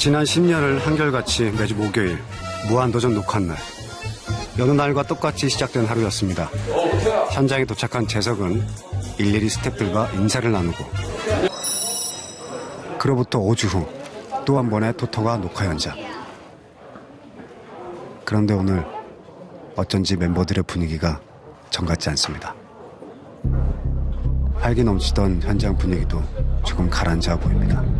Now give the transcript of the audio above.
지난 10년을 한결같이 매주 목요일 무한도전 녹화한 날 여느 날과 똑같이 시작된 하루였습니다. 현장에 도착한 재석은 일일이 스태프들과 인사를 나누고 그로부터 5주 후 또 한 번의 토토가 녹화 현장. 그런데 오늘 어쩐지 멤버들의 분위기가 정 같지 않습니다. 활기 넘치던 현장 분위기도 조금 가라앉아 보입니다.